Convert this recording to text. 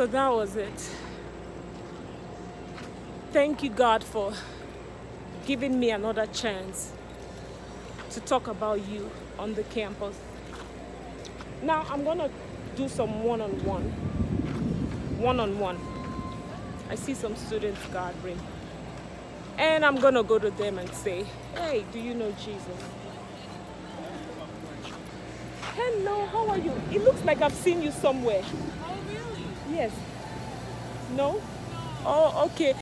So that was it. Thank you, God, for giving me another chance to talk about you on the campus. Now I'm gonna do some one-on-one. One-on-one. I see some students gathering. And I'm gonna go to them and say, hey, do you know Jesus? Hello, how are you? It looks like I've seen you somewhere. Yes. No? Oh, okay.